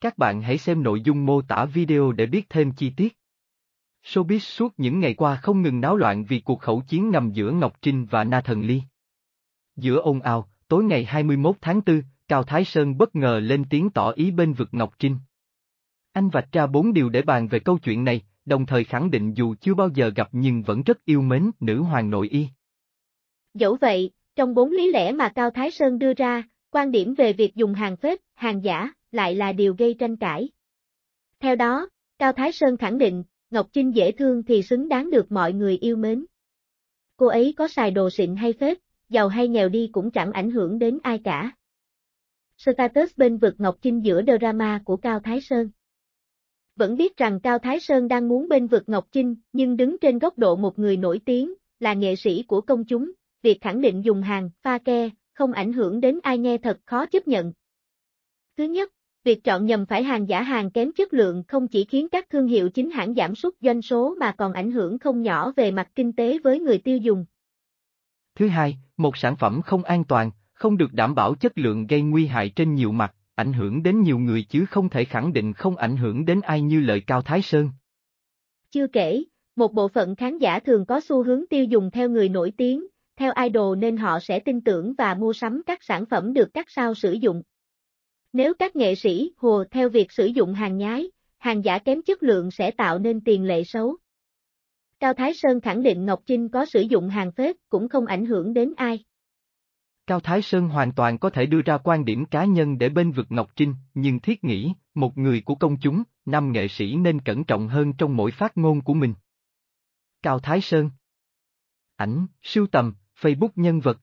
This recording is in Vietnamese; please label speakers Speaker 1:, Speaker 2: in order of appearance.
Speaker 1: Các bạn hãy xem nội dung mô tả video để biết thêm chi tiết. Showbiz suốt những ngày qua không ngừng náo loạn vì cuộc khẩu chiến nằm giữa Ngọc Trinh và Na Thần Ly. Giữa ồn ào, tối ngày 21 tháng 4, Cao Thái Sơn bất ngờ lên tiếng tỏ ý bên vực Ngọc Trinh. Anh vạch ra bốn điều để bàn về câu chuyện này, đồng thời khẳng định dù chưa bao giờ gặp nhưng vẫn rất yêu mến nữ hoàng nội y.
Speaker 2: Dẫu vậy, trong bốn lý lẽ mà Cao Thái Sơn đưa ra, quan điểm về việc dùng hàng phết, hàng giả, lại là điều gây tranh cãi. Theo đó, Cao Thái Sơn khẳng định, Ngọc Trinh dễ thương thì xứng đáng được mọi người yêu mến. Cô ấy có xài đồ xịn hay phết, giàu hay nghèo đi cũng chẳng ảnh hưởng đến ai cả. Status bên vực Ngọc Trinh giữa drama của Cao Thái Sơn Vẫn biết rằng Cao Thái Sơn đang muốn bên vực Ngọc Trinh, nhưng đứng trên góc độ một người nổi tiếng, là nghệ sĩ của công chúng, việc khẳng định dùng hàng, pha ke, không ảnh hưởng đến ai nghe thật khó chấp nhận. Thứ nhất, việc chọn nhầm phải hàng giả hàng kém chất lượng không chỉ khiến các thương hiệu chính hãng giảm sút doanh số mà còn ảnh hưởng không nhỏ về mặt kinh tế với người tiêu dùng.
Speaker 1: Thứ hai, một sản phẩm không an toàn, không được đảm bảo chất lượng gây nguy hại trên nhiều mặt, ảnh hưởng đến nhiều người chứ không thể khẳng định không ảnh hưởng đến ai như lời Cao Thái Sơn.
Speaker 2: Chưa kể, một bộ phận khán giả thường có xu hướng tiêu dùng theo người nổi tiếng, theo idol nên họ sẽ tin tưởng và mua sắm các sản phẩm được các sao sử dụng. Nếu các nghệ sĩ hùa theo việc sử dụng hàng nhái, hàng giả kém chất lượng sẽ tạo nên tiền lệ xấu. Cao Thái Sơn khẳng định Ngọc Trinh có sử dụng hàng phết cũng không ảnh hưởng đến ai.
Speaker 1: Cao Thái Sơn hoàn toàn có thể đưa ra quan điểm cá nhân để bên vực Ngọc Trinh, nhưng thiết nghĩ, một người của công chúng, năm nghệ sĩ nên cẩn trọng hơn trong mỗi phát ngôn của mình. Cao Thái Sơn Ảnh, sưu tầm, Facebook nhân vật